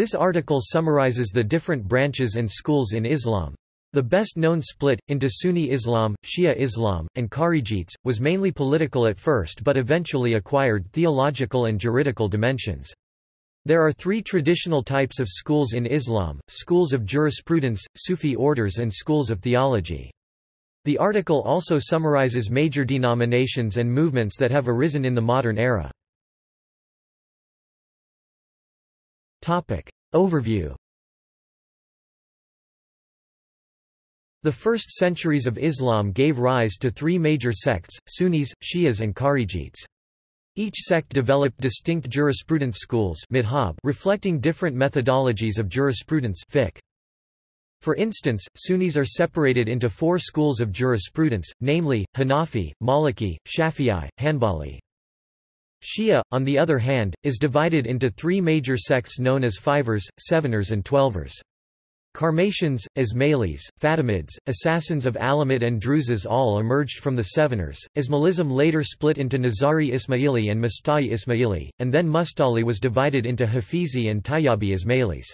This article summarizes the different branches and schools in Islam. The best-known split, into Sunni Islam, Shia Islam, and Kharijites, was mainly political at first but eventually acquired theological and juridical dimensions. There are three traditional types of schools in Islam, schools of jurisprudence, Sufi orders and schools of theology. The article also summarizes major denominations and movements that have arisen in the modern era. Overview The first centuries of Islam gave rise to three major sects, Sunnis, Shias and Kharijites. Each sect developed distinct jurisprudence schools reflecting different methodologies of jurisprudence fiqh. For instance, Sunnis are separated into four schools of jurisprudence, namely, Hanafi, Maliki, Shafi'i, Hanbali. Shia, on the other hand, is divided into three major sects known as Fivers, Seveners and Twelvers. Karmatians, Ismailis, Fatimids, assassins of Alamut and Druzes all emerged from the Seveners. Ismailism later split into Nizari Ismaili and Musta'li Ismaili, and then Mustali was divided into Hafizi and Tayyabi Ismailis.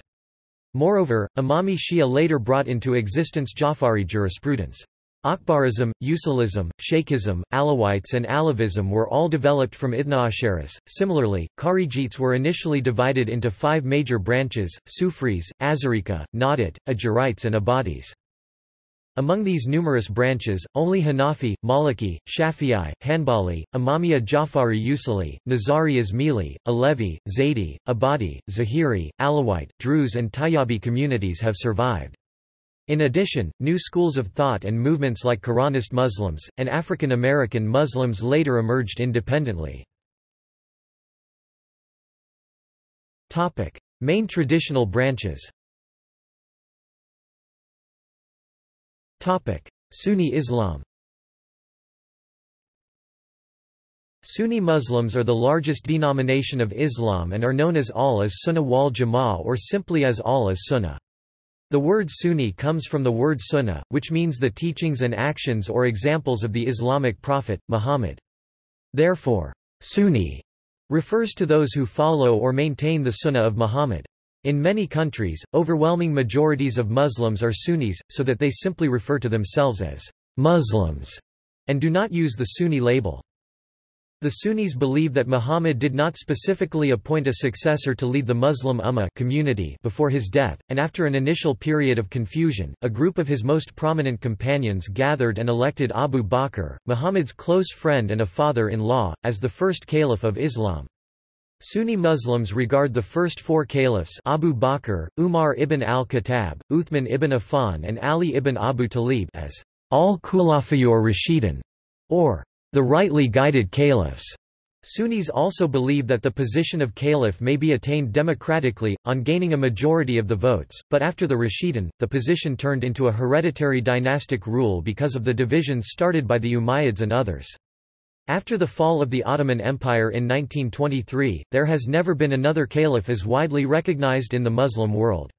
Moreover, Imami Shia later brought into existence Jafari jurisprudence. Akhbarism, Usulism, Shaykhism, Alawites and Alavism were all developed from Ithna Asharis. Similarly, Kharijites were initially divided into five major branches, Sufris, Azarika, Nahdit, Ajurites and Ibadis. Among these numerous branches, only Hanafi, Maliki, Shafi'i, Hanbali, Imamiya Jafari Usuli, Nizari Ismaili, Alevi, Zaydi, Ibadi, Zahiri, Alawite, Druze and Tayyabi communities have survived. In addition, new schools of thought and movements like Quranist Muslims, and African American Muslims later emerged independently. Main traditional branches Sunni Islam Sunni Muslims are the largest denomination of Islam and are known as Ahl as Sunnah wal Jama'ah or simply as Ahl as Sunnah. The word Sunni comes from the word sunnah, which means the teachings and actions or examples of the Islamic prophet, Muhammad. Therefore, Sunni refers to those who follow or maintain the sunnah of Muhammad. In many countries, overwhelming majorities of Muslims are Sunnis, so that they simply refer to themselves as Muslims and do not use the Sunni label. The Sunnis believe that Muhammad did not specifically appoint a successor to lead the Muslim Ummah community before his death, and after an initial period of confusion, a group of his most prominent companions gathered and elected Abu Bakr, Muhammad's close friend and a father-in-law, as the first caliph of Islam. Sunni Muslims regard the first four caliphs Abu Bakr, Umar ibn al-Khattab, Uthman ibn Affan and Ali ibn Abu Talib as al-Khulafayur Rashidun, or the rightly guided caliphs. Sunnis also believe that the position of caliph may be attained democratically, on gaining a majority of the votes, but after the Rashidun, the position turned into a hereditary dynastic rule because of the divisions started by the Umayyads and others. After the fall of the Ottoman Empire in 1923, there has never been another caliph as widely recognized in the Muslim world.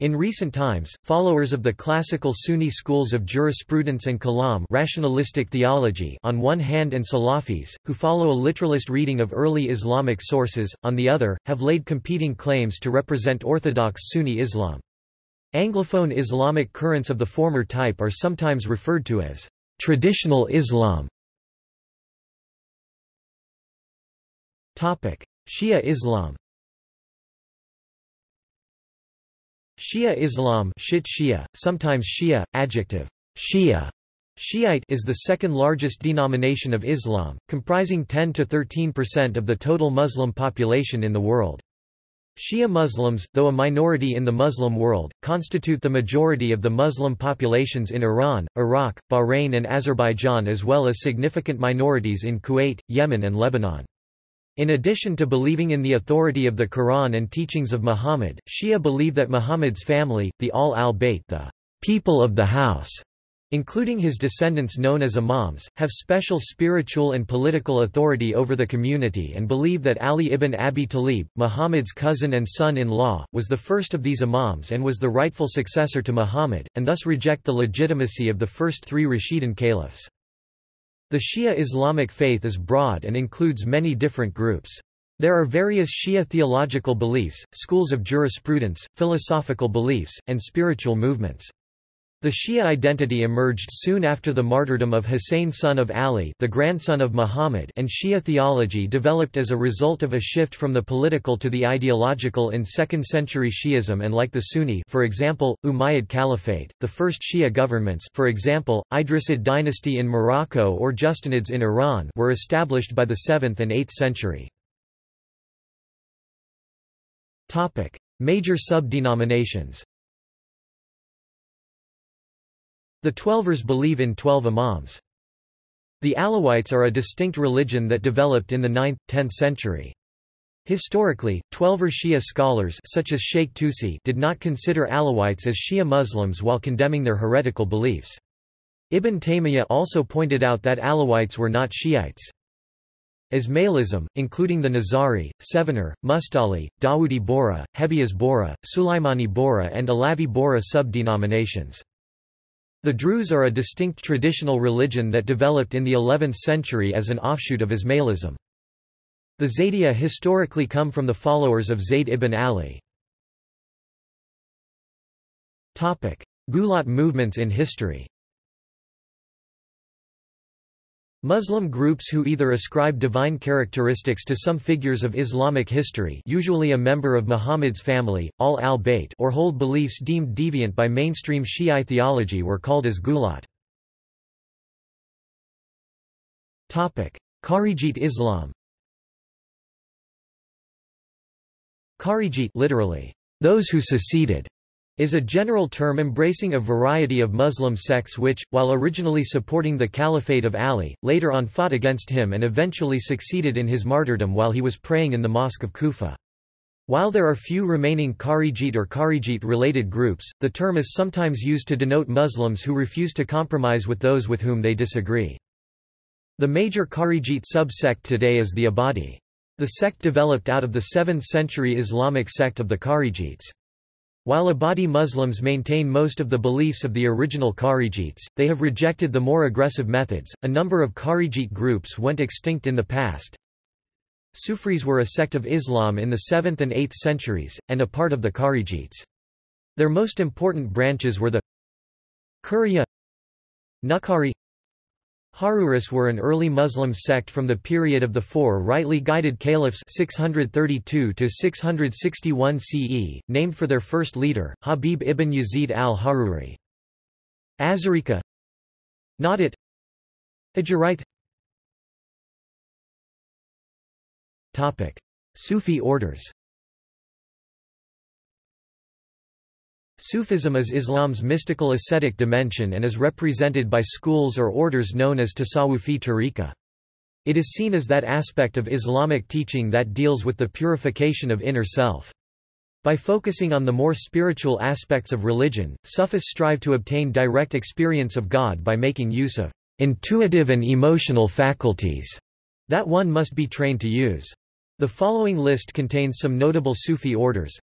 In recent times, followers of the classical Sunni schools of jurisprudence and kalam rationalistic theology on one hand and Salafis, who follow a literalist reading of early Islamic sources, on the other, have laid competing claims to represent orthodox Sunni Islam. Anglophone Islamic currents of the former type are sometimes referred to as traditional Islam. Shia Islam Shia Islam Shit Shia, sometimes Shia, adjective, Shia, Shiite is the second largest denomination of Islam, comprising 10–13% of the total Muslim population in the world. Shia Muslims, though a minority in the Muslim world, constitute the majority of the Muslim populations in Iran, Iraq, Bahrain and Azerbaijan as well as significant minorities in Kuwait, Yemen and Lebanon. In addition to believing in the authority of the Quran and teachings of Muhammad, Shia believe that Muhammad's family, the Ahl al-Bayt the people of the house, including his descendants known as imams, have special spiritual and political authority over the community and believe that Ali ibn Abi Talib, Muhammad's cousin and son-in-law, was the first of these imams and was the rightful successor to Muhammad, and thus reject the legitimacy of the first three Rashidun caliphs. The Shia Islamic faith is broad and includes many different groups. There are various Shia theological beliefs, schools of jurisprudence, philosophical beliefs, and spiritual movements. The Shia identity emerged soon after the martyrdom of Hussein son of Ali the grandson of Muhammad and Shia theology developed as a result of a shift from the political to the ideological in 2nd century Shi'ism and like the Sunni for example, Umayyad Caliphate, the first Shia governments for example, Idrisid dynasty in Morocco or Justanids in Iran were established by the 7th and 8th century. Major sub-denominations The Twelvers believe in twelve imams. The Alawites are a distinct religion that developed in the 9th, 10th century. Historically, Twelver Shia scholars such as Sheikh Tusi did not consider Alawites as Shia Muslims while condemning their heretical beliefs. Ibn Taymiyyah also pointed out that Alawites were not Shiites. Ismailism, including the Nizari, Sevener, Mustali, Dawoodi Bohra, Hebias Bora, Sulaimani Bohra and Alavi Bohra sub-denominations. The Druze are a distinct traditional religion that developed in the 11th century as an offshoot of Ismailism. The Zaydiya historically come from the followers of Zayd ibn Ali. Gulat movements in history Muslim groups who either ascribe divine characteristics to some figures of Islamic history usually a member of Muhammad's family, Ahl al-Bayt or hold beliefs deemed deviant by mainstream Shi'i theology were called as gulat. Kharijite Islam Kharijite literally, those who seceded, is a general term embracing a variety of Muslim sects which, while originally supporting the Caliphate of Ali, later on fought against him and eventually succeeded in his martyrdom while he was praying in the Mosque of Kufa. While there are few remaining Kharijite or Kharijite-related groups, the term is sometimes used to denote Muslims who refuse to compromise with those with whom they disagree. The major Kharijite sub-sect today is the Ibadi. The sect developed out of the 7th century Islamic sect of the Kharijites. While Ibadi Muslims maintain most of the beliefs of the original Kharijites, they have rejected the more aggressive methods. A number of Kharijite groups went extinct in the past. Sufris were a sect of Islam in the 7th and 8th centuries, and a part of the Kharijites. Their most important branches were the Kuriya Nukhari Haruris were an early Muslim sect from the period of the four rightly guided caliphs 632 661 CE, named for their first leader, Habib ibn Yazid al-Haruri. Azarika Nahdite Ajarite Sufi orders Sufism is Islam's mystical ascetic dimension and is represented by schools or orders known as Tasawwufi tariqa. It is seen as that aspect of Islamic teaching that deals with the purification of inner self. By focusing on the more spiritual aspects of religion, Sufis strive to obtain direct experience of God by making use of intuitive and emotional faculties that one must be trained to use. The following list contains some notable Sufi orders.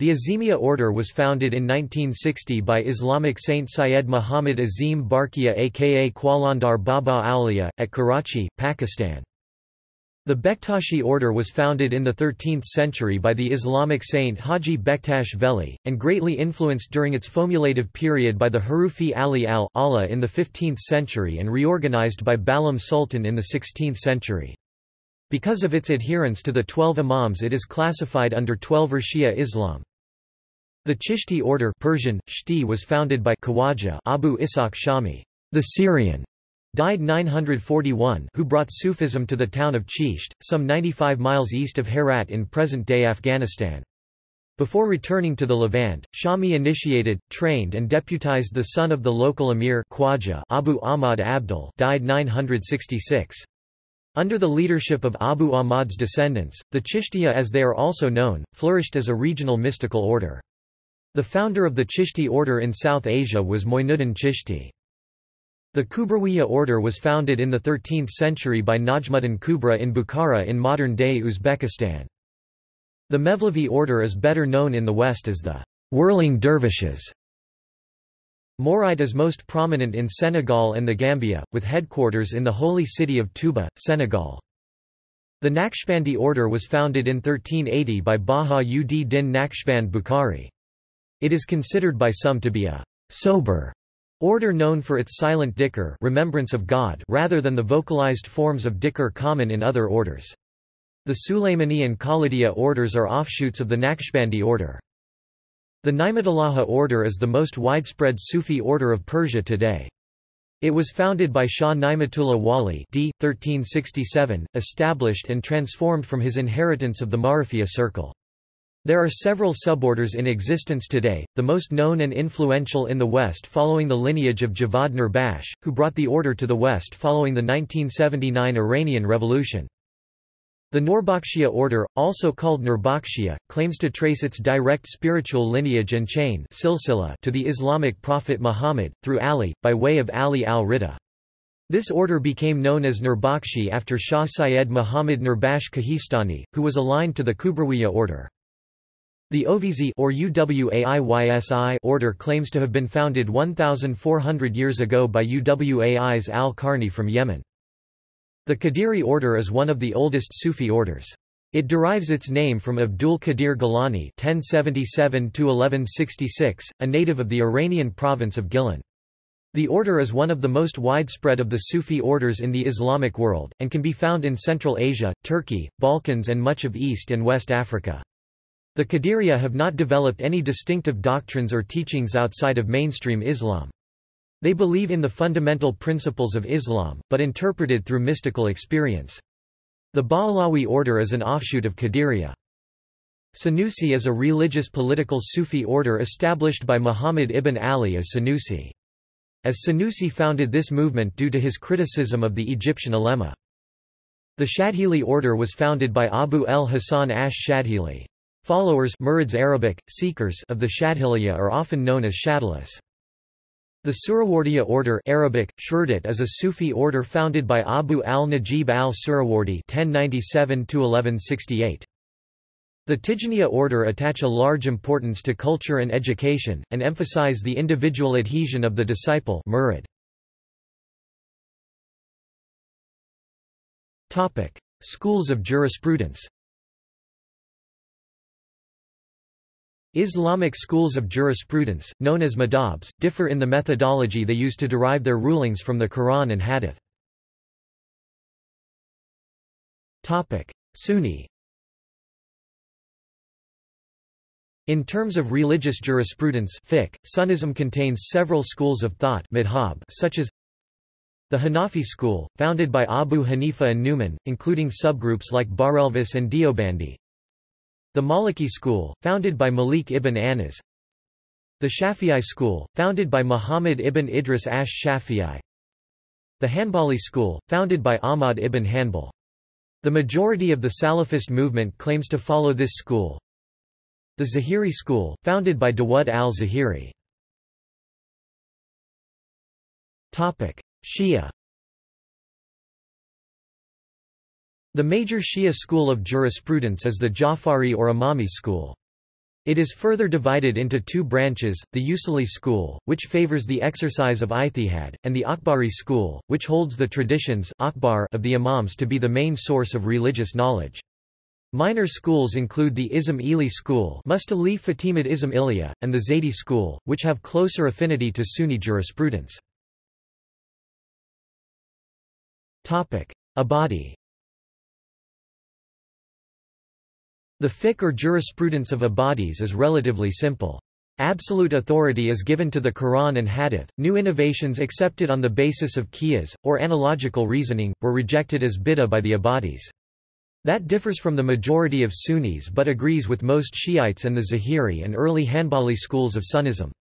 The Azimia order was founded in 1960 by Islamic Saint Syed Muhammad Azim Barkia aka Qalandar Baba Auliya, at Karachi, Pakistan. The Bektashi order was founded in the 13th century by the Islamic saint Haji Bektash Veli, and greatly influenced during its formulative period by the Hurufi Ali al-Allah in the 15th century and reorganized by Balam Sultan in the 16th century. Because of its adherence to the Twelve Imams it is classified under Twelver Shia Islam. The Chishti order Persian, Shti was founded by Khawaja Abu Ishaq Shami, the Syrian, died 941 who brought Sufism to the town of Chisht, some 95 miles east of Herat in present-day Afghanistan. Before returning to the Levant, Shami initiated, trained and deputized the son of the local emir Khwaja Abu Ahmad Abdal died 966. Under the leadership of Abu Ahmad's descendants, the Chishtiya as they are also known, flourished as a regional mystical order. The founder of the Chishti order in South Asia was Moinuddin Chishti. The Kubrawiya order was founded in the 13th century by Najmuddin Kubra in Bukhara in modern-day Uzbekistan. The Mevlevi order is better known in the West as the whirling dervishes. Mouride is most prominent in Senegal and the Gambia, with headquarters in the holy city of Touba, Senegal. The Naqshbandi order was founded in 1380 by Baha ud Din Naqshband Bukhari. It is considered by some to be a sober order known for its silent dhikr remembrance of God rather than the vocalized forms of dhikr common in other orders. The Sulaymani and Khalidiyya orders are offshoots of the Naqshbandi order. The Ni'matullahi order is the most widespread Sufi order of Persia today. It was founded by Shah Ni'matullah Wali d. 1367, established and transformed from his inheritance of the Marifiya circle. There are several suborders in existence today, the most known and influential in the West following the lineage of Javad Nurbakhsh, who brought the order to the West following the 1979 Iranian Revolution. The Nurbakhshiya order, also called Nurbakhshiya, claims to trace its direct spiritual lineage and chain to the Islamic prophet Muhammad, through Ali, by way of Ali al-Rida. This order became known as Nurbakhshi after Shah Syed Muhammad Nurbakhsh Kahistani, who was aligned to the Kubrawiya order. The Ovaisi or Uwaiysi order claims to have been founded 1,400 years ago by Uwais al-Qarni from Yemen. The Qadiri order is one of the oldest Sufi orders. It derives its name from Abdul Qadir Gilani (1077–1166), a native of the Iranian province of Gilan. The order is one of the most widespread of the Sufi orders in the Islamic world, and can be found in Central Asia, Turkey, Balkans and much of East and West Africa. The Qadiriya have not developed any distinctive doctrines or teachings outside of mainstream Islam. They believe in the fundamental principles of Islam, but interpreted through mystical experience. The Bahlawi order is an offshoot of Qadiriya. Sanusi is a religious political Sufi order established by Muhammad ibn Ali as Sanusi. As Sanusi founded this movement due to his criticism of the Egyptian ulema. The Shadhili order was founded by Abu el-Hasan ash Shadhili. Followers Murids Arabic, seekers of the Shadhiliya are often known as Shadhilis. The Suhrawardiya order Arabic, Shurdit is a Sufi order founded by Abu al-Najib al-Suhrawardi (1097–1168). The Tijaniya order attach a large importance to culture and education, and emphasize the individual adhesion of the disciple murid. Schools of jurisprudence Islamic schools of jurisprudence, known as madhabs, differ in the methodology they use to derive their rulings from the Quran and Hadith. Sunni In terms of religious jurisprudence fiqh, Sunnism contains several schools of thought madhab, such as the Hanafi school, founded by Abu Hanifa and Numan, including subgroups like Barelvis and Deobandi, the Maliki school, founded by Malik ibn Anas The Shafi'i school, founded by Muhammad ibn Idris ash Shafi'i The Hanbali school, founded by Ahmad ibn Hanbal. The majority of the Salafist movement claims to follow this school. The Zahiri school, founded by Dawud al-Zahiri. Shia The major Shia school of jurisprudence is the Ja'fari or Imami school. It is further divided into two branches, the Usuli school, which favors the exercise of ijtihad, and the Akhbari school, which holds the traditions Akbar of the Imams to be the main source of religious knowledge. Minor schools include the Ismaili school Mustali Fatimid Ism and the Zaydi school, which have closer affinity to Sunni jurisprudence. Ibadi The fiqh or jurisprudence of Ibadis is relatively simple. Absolute authority is given to the Quran and Hadith. New innovations accepted on the basis of qiyas, or analogical reasoning, were rejected as bid'ah by the Ibadis. That differs from the majority of Sunnis but agrees with most Shiites and the Zahiri and early Hanbali schools of Sunnism.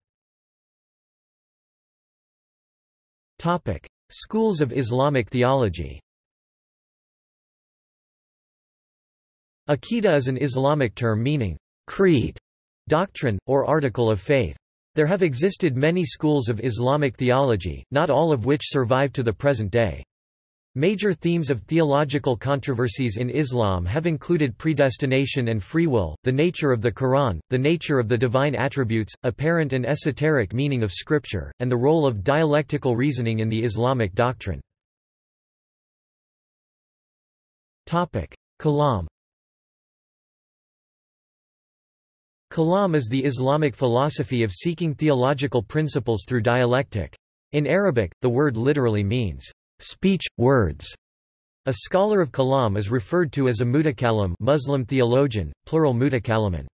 Schools of Islamic theology Aqidah is an Islamic term meaning creed, doctrine, or article of faith. There have existed many schools of Islamic theology, not all of which survive to the present day. Major themes of theological controversies in Islam have included predestination and free will, the nature of the Quran, the nature of the divine attributes, apparent and esoteric meaning of Scripture, and the role of dialectical reasoning in the Islamic doctrine. Kalam Kalam is the Islamic philosophy of seeking theological principles through dialectic. In Arabic, the word literally means, speech, words. A scholar of kalam is referred to as a mutakallim Muslim theologian, plural mutakalliman.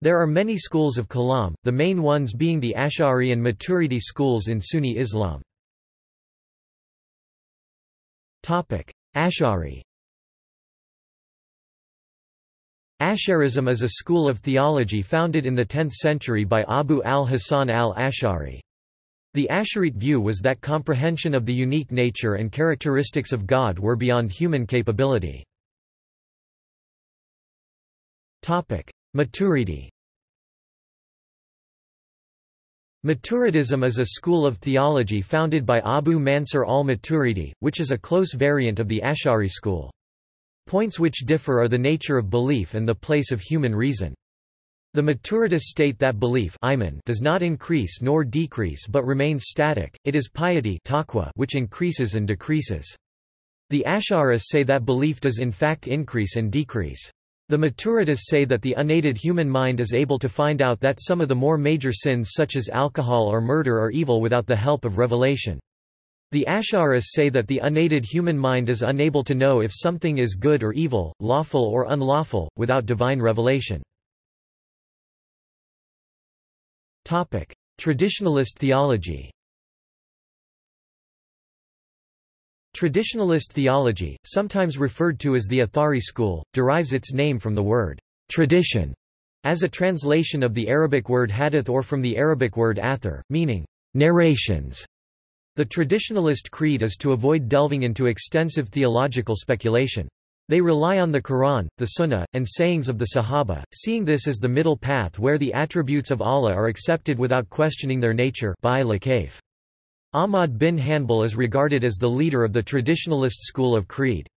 There are many schools of kalam, the main ones being the Ash'ari and Maturidi schools in Sunni Islam. Ash'ari Ash'arism is a school of theology founded in the 10th century by Abu al-Hasan al-Ash'ari. The Asharite view was that comprehension of the unique nature and characteristics of God were beyond human capability. Maturidi Maturidism is a school of theology founded by Abu Mansur al-Maturidi, which is a close variant of the Ash'ari school. Points which differ are the nature of belief and the place of human reason. The Maturidists state that belief does not increase nor decrease but remains static, it is piety which increases and decreases. The Ash'aris say that belief does in fact increase and decrease. The Maturidists say that the unaided human mind is able to find out that some of the more major sins such as alcohol or murder are evil without the help of revelation. The Ash'aris say that the unaided human mind is unable to know if something is good or evil, lawful or unlawful, without divine revelation. Traditionalist theology Traditionalist theology, sometimes referred to as the Athari school, derives its name from the word tradition as a translation of the Arabic word hadith or from the Arabic word athar, meaning narrations. The traditionalist creed is to avoid delving into extensive theological speculation. They rely on the Quran, the Sunnah, and sayings of the Sahaba, seeing this as the middle path where the attributes of Allah are accepted without questioning their nature Ahmad bin Hanbal is regarded as the leader of the traditionalist school of creed.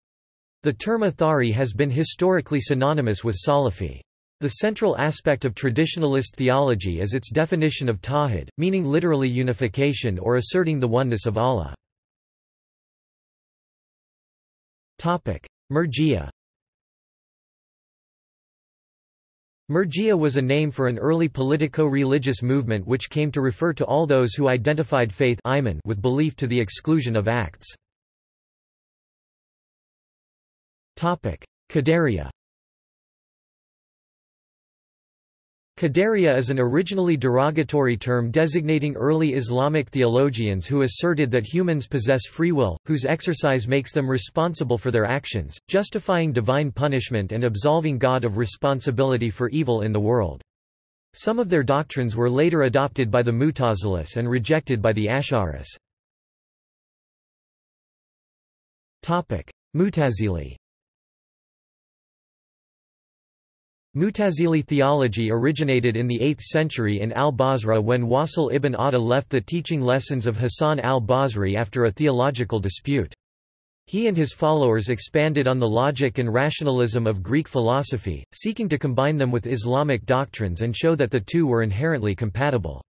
The term Athari has been historically synonymous with Salafi. The central aspect of traditionalist theology is its definition of tawhid, meaning literally unification or asserting the oneness of Allah. Murji'a Murji'a was a name for an early politico-religious movement which came to refer to all those who identified faith with belief to the exclusion of acts. Qadariya Qadariya is an originally derogatory term designating early Islamic theologians who asserted that humans possess free will, whose exercise makes them responsible for their actions, justifying divine punishment and absolving God of responsibility for evil in the world. Some of their doctrines were later adopted by the Mutazilis and rejected by the Ash'aris. Mutazili Mutazili theology originated in the 8th century in al-Basra when Wasil ibn Ata left the teaching lessons of Hassan al-Basri after a theological dispute. He and his followers expanded on the logic and rationalism of Greek philosophy, seeking to combine them with Islamic doctrines and show that the two were inherently compatible.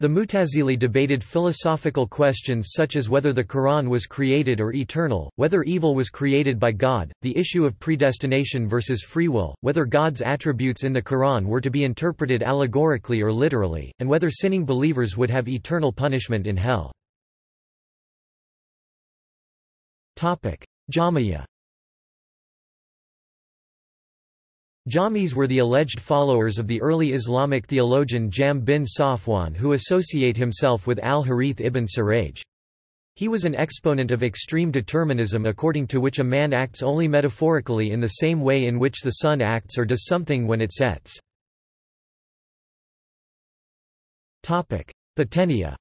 The Mutazili debated philosophical questions such as whether the Quran was created or eternal, whether evil was created by God, the issue of predestination versus free will, whether God's attributes in the Quran were to be interpreted allegorically or literally, and whether sinning believers would have eternal punishment in hell. Jahmiyyah Jahmis were the alleged followers of the early Islamic theologian Jahm bin Safwan who associate himself with al-Harith ibn Suraj. He was an exponent of extreme determinism according to which a man acts only metaphorically in the same way in which the sun acts or does something when it sets. Batiniya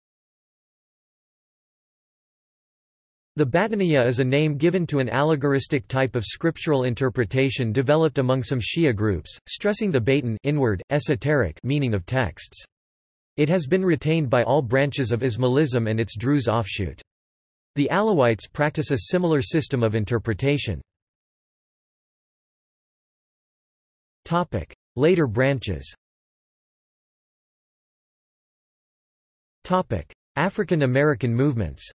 The Batiniya is a name given to an allegoristic type of scriptural interpretation developed among some Shia groups, stressing the batin inward, esoteric meaning of texts. It has been retained by all branches of Ismailism and its Druze offshoot. The Alawites practice a similar system of interpretation. Later branches African American movements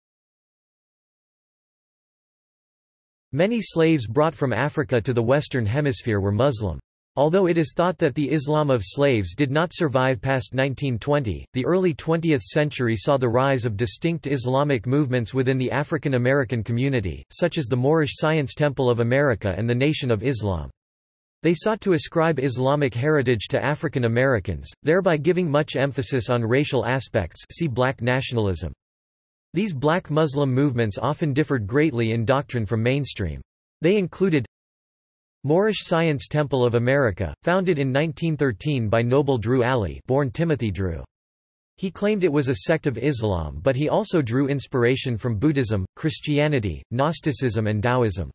Many slaves brought from Africa to the Western Hemisphere were Muslim. Although it is thought that the Islam of slaves did not survive past 1920, the early 20th century saw the rise of distinct Islamic movements within the African American community, such as the Moorish Science Temple of America and the Nation of Islam. They sought to ascribe Islamic heritage to African Americans, thereby giving much emphasis on racial aspects see black nationalism. These black Muslim movements often differed greatly in doctrine from mainstream. They included Moorish Science Temple of America, founded in 1913 by Noble Drew Ali born Timothy Drew. He claimed it was a sect of Islam but he also drew inspiration from Buddhism, Christianity, Gnosticism and Taoism.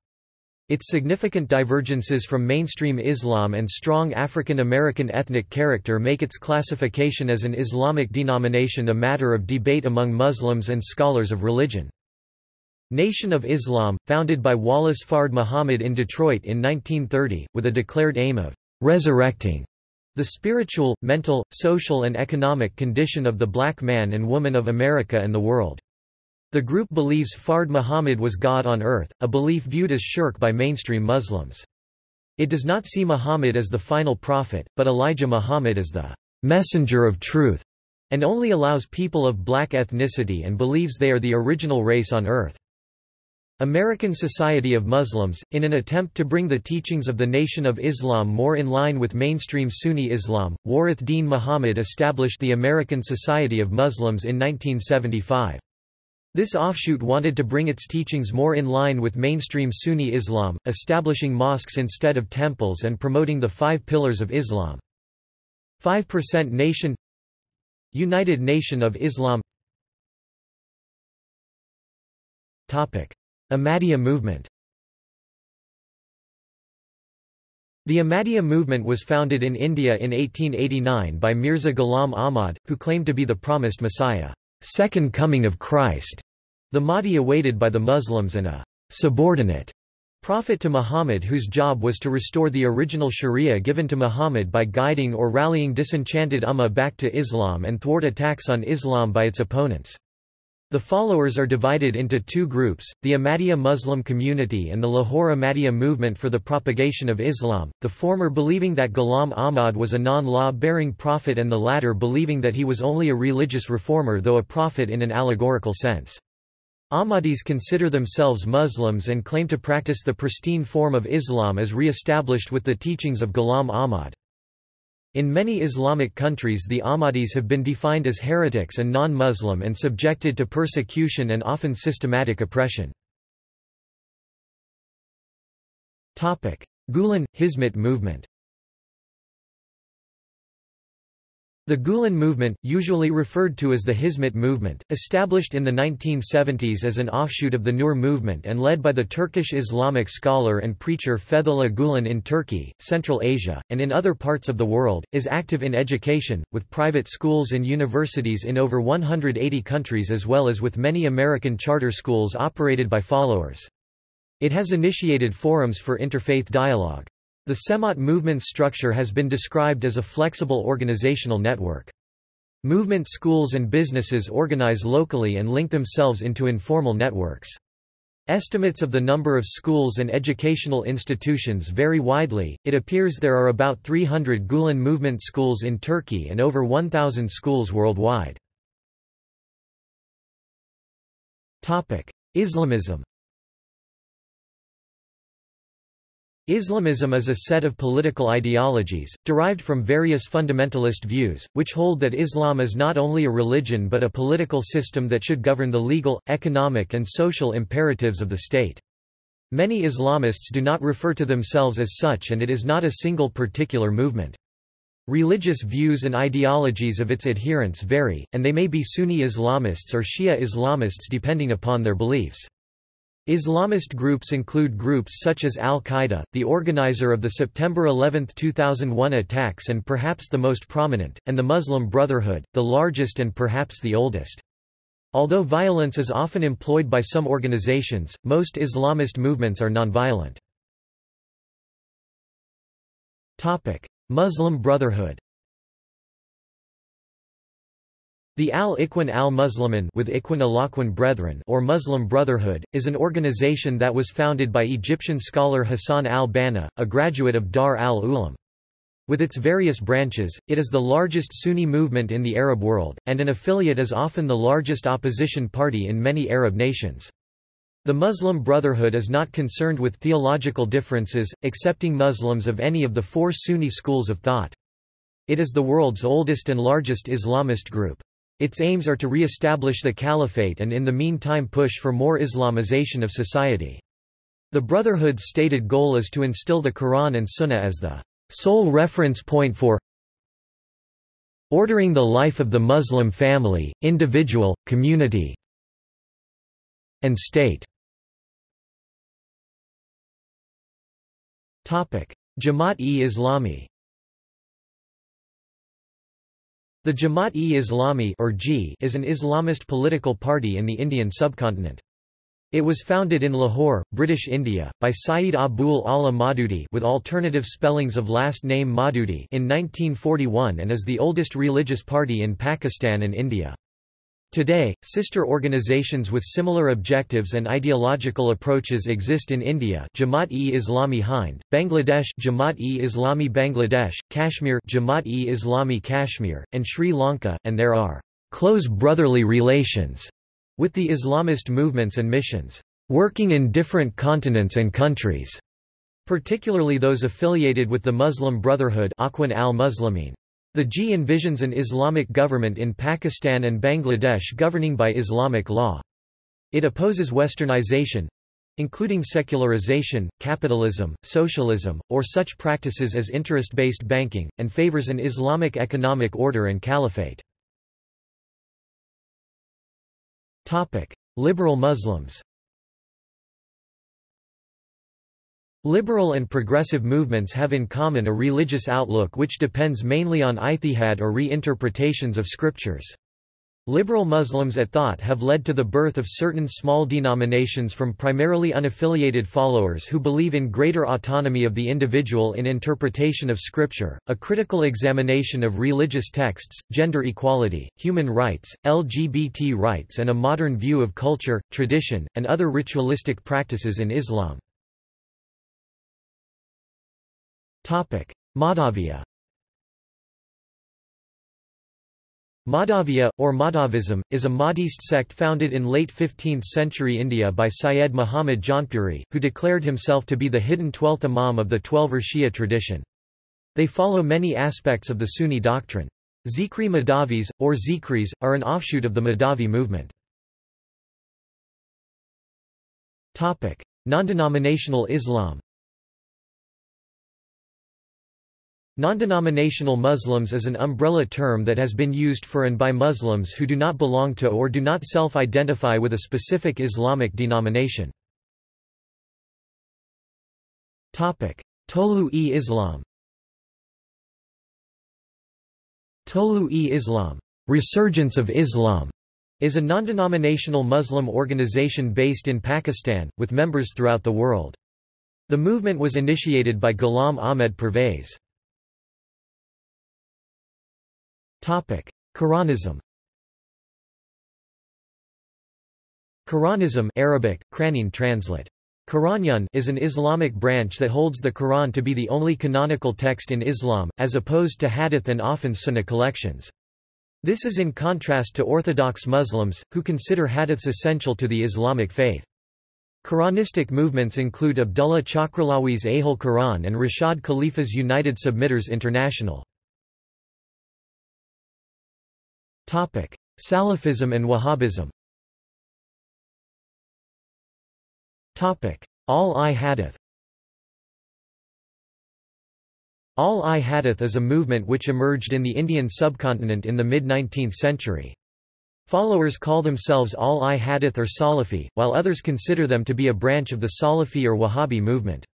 Its significant divergences from mainstream Islam and strong African American ethnic character make its classification as an Islamic denomination a matter of debate among Muslims and scholars of religion. Nation of Islam, founded by Wallace Fard Muhammad in Detroit in 1930, with a declared aim of resurrecting the spiritual, mental, social and economic condition of the black man and woman of America and the world. The group believes Fard Muhammad was God on earth, a belief viewed as shirk by mainstream Muslims. It does not see Muhammad as the final prophet, but Elijah Muhammad as the messenger of truth, and only allows people of black ethnicity and believes they are the original race on earth. American Society of Muslims, in an attempt to bring the teachings of the Nation of Islam more in line with mainstream Sunni Islam, Warith Deen Muhammad established the American Society of Muslims in 1975. This offshoot wanted to bring its teachings more in line with mainstream Sunni Islam, establishing mosques instead of temples and promoting the five pillars of Islam. 5% Nation United Nation of Islam Ahmadiyya movement The Ahmadiyya movement was founded in India in 1889 by Mirza Ghulam Ahmad, who claimed to be the promised Messiah, second coming of Christ, the Mahdi awaited by the Muslims and a subordinate prophet to Muhammad whose job was to restore the original sharia given to Muhammad by guiding or rallying disenchanted Ummah back to Islam and thwart attacks on Islam by its opponents. The followers are divided into two groups, the Ahmadiyya Muslim community and the Lahore Ahmadiyya movement for the propagation of Islam, the former believing that Ghulam Ahmad was a non-law-bearing prophet and the latter believing that he was only a religious reformer though a prophet in an allegorical sense. Ahmadis consider themselves Muslims and claim to practice the pristine form of Islam as re-established with the teachings of Ghulam Ahmad. In many Islamic countries the Ahmadis have been defined as heretics and non-Muslim and subjected to persecution and often systematic oppression. Gulen – Hizmet movement The Gulen movement, usually referred to as the Hizmet movement, established in the 1970s as an offshoot of the Nur movement and led by the Turkish Islamic scholar and preacher Fethullah Gulen in Turkey, Central Asia, and in other parts of the world, is active in education, with private schools and universities in over 180 countries as well as with many American charter schools operated by followers. It has initiated forums for interfaith dialogue. The Hizmet movement's structure has been described as a flexible organizational network. Movement schools and businesses organize locally and link themselves into informal networks. Estimates of the number of schools and educational institutions vary widely, it appears there are about 300 Gulen movement schools in Turkey and over 1,000 schools worldwide. Topic: Islamism Islamism is a set of political ideologies, derived from various fundamentalist views, which hold that Islam is not only a religion but a political system that should govern the legal, economic and social imperatives of the state. Many Islamists do not refer to themselves as such and it is not a single particular movement. Religious views and ideologies of its adherents vary, and they may be Sunni Islamists or Shia Islamists depending upon their beliefs. Islamist groups include groups such as Al-Qaeda, the organizer of the September 11, 2001 attacks and perhaps the most prominent, and the Muslim Brotherhood, the largest and perhaps the oldest. Although violence is often employed by some organizations, most Islamist movements are nonviolent. Muslim Brotherhood The Al-Ikhwan al-Muslimin with al Brethren or Muslim Brotherhood, is an organization that was founded by Egyptian scholar Hassan al-Banna, a graduate of Dar al-Ulum. With its various branches, it is the largest Sunni movement in the Arab world, and an affiliate is often the largest opposition party in many Arab nations. The Muslim Brotherhood is not concerned with theological differences, accepting Muslims of any of the four Sunni schools of thought. It is the world's oldest and largest Islamist group. Its aims are to re-establish the caliphate and in the meantime push for more Islamization of society. The Brotherhood's stated goal is to instill the Quran and Sunnah as the sole reference point for ordering the life of the Muslim family, individual, community, and state. Jamaat-e-Islami The Jamaat-e-Islami is an Islamist political party in the Indian subcontinent. It was founded in Lahore, British India, by Sayyid Abul Ala Maududi with alternative spellings of last name Maududi in 1941 and is the oldest religious party in Pakistan and India. Today, sister organizations with similar objectives and ideological approaches exist in India Jamaat-e-Islami Hind, Bangladesh Jamaat-e-Islami Bangladesh, Kashmir Jamaat-e-Islami Kashmir, and Sri Lanka, and there are close brotherly relations with the Islamist movements and missions, working in different continents and countries, particularly those affiliated with the Muslim Brotherhood al-Muslimin. The G envisions an Islamic government in Pakistan and Bangladesh governing by Islamic law. It opposes westernization including secularization, capitalism, socialism, or such practices as interest-based banking, and favors an Islamic economic order and caliphate. Liberal Muslims Liberal and progressive movements have in common a religious outlook which depends mainly on ijtihad or re-interpretations of scriptures. Liberal Muslims at thought have led to the birth of certain small denominations from primarily unaffiliated followers who believe in greater autonomy of the individual in interpretation of scripture, a critical examination of religious texts, gender equality, human rights, LGBT rights and a modern view of culture, tradition, and other ritualistic practices in Islam. Mahdavia Mahdavia, or Mahdavism, is a Mahdist sect founded in late 15th century India by Syed Muhammad Jaunpuri, who declared himself to be the hidden twelfth Imam of the Twelver Shia tradition. They follow many aspects of the Sunni doctrine. Zikri Mahdavis, or Zikris, are an offshoot of the Mahdavi movement. Non-denominational Islam Non-denominational Muslims is an umbrella term that has been used for and by Muslims who do not belong to or do not self-identify with a specific Islamic denomination. Tolu-e-Islam Tolu-e-Islam Resurgence of Islam is a non-denominational Muslim organization based in Pakistan, with members throughout the world. The movement was initiated by Ghulam Ahmed Pervez. Quranism Quranism Arabic, Quranin translate. Quranyan is an Islamic branch that holds the Quran to be the only canonical text in Islam, as opposed to hadith and often sunnah collections. This is in contrast to Orthodox Muslims, who consider hadiths essential to the Islamic faith. Quranistic movements include Abdullah Chakralawi's Ahl Quran and Rashad Khalifa's United Submitters International. Salafism and Wahhabism. Ahl-i-Hadith Ahl-i-Hadith is a movement which emerged in the Indian subcontinent in the mid-19th century. Followers call themselves Ahl-i-Hadith or Salafi, while others consider them to be a branch of the Salafi or Wahhabi movement.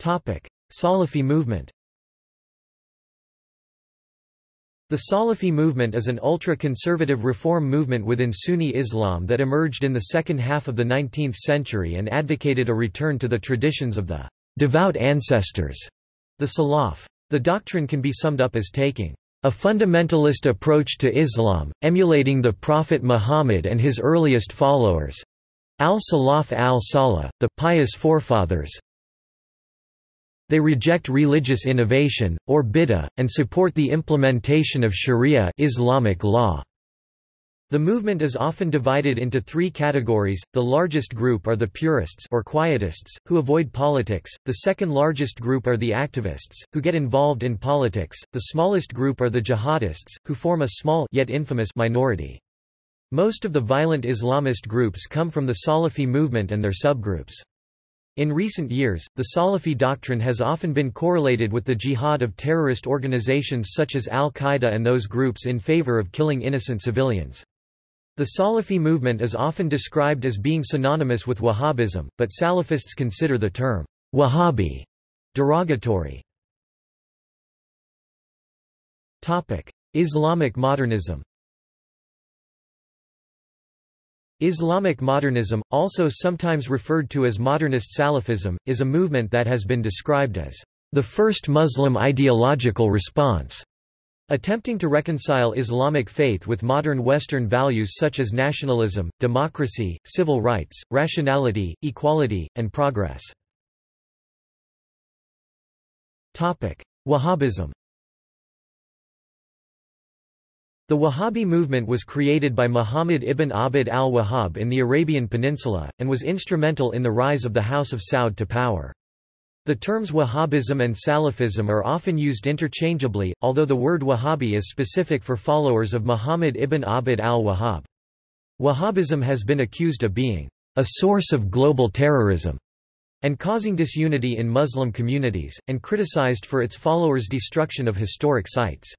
Salafi movement The Salafi movement is an ultra-conservative reform movement within Sunni Islam that emerged in the second half of the 19th century and advocated a return to the traditions of the devout ancestors, the Salaf. The doctrine can be summed up as taking a fundamentalist approach to Islam, emulating the Prophet Muhammad and his earliest followers al-Salaf al-Salih, the pious forefathers they reject religious innovation, or bid'ah, and support the implementation of sharia Islamic law. The movement is often divided into three categories, the largest group are the purists or quietists, who avoid politics, the second largest group are the activists, who get involved in politics, the smallest group are the jihadists, who form a small yet infamous minority. Most of the violent Islamist groups come from the Salafi movement and their subgroups. In recent years, the Salafi doctrine has often been correlated with the jihad of terrorist organizations such as al-Qaeda and those groups in favor of killing innocent civilians. The Salafi movement is often described as being synonymous with Wahhabism, but Salafists consider the term Wahhabi derogatory. Islamic modernism Islamic modernism, also sometimes referred to as modernist Salafism, is a movement that has been described as the first Muslim ideological response Attempting to reconcile Islamic faith with modern Western values such as nationalism, democracy, civil rights, rationality, equality, and progress. Wahhabism The Wahhabi movement was created by Muhammad ibn Abd al-Wahhab in the Arabian Peninsula, and was instrumental in the rise of the House of Saud to power. The terms Wahhabism and Salafism are often used interchangeably, although the word Wahhabi is specific for followers of Muhammad ibn Abd al-Wahhab. Wahhabism has been accused of being a source of global terrorism and causing disunity in Muslim communities, and criticized for its followers' destruction of historic sites.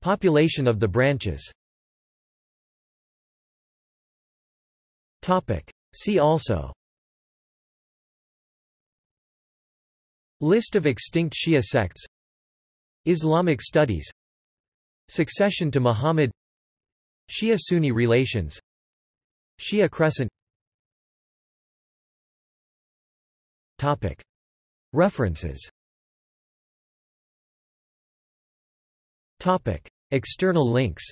Population of the branches. Topic. See also. List of extinct Shia sects. Islamic studies. Succession to Muhammad. Shia-Sunni relations. Shia crescent. Topic. References External links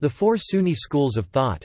The Four Sunni Schools of Thought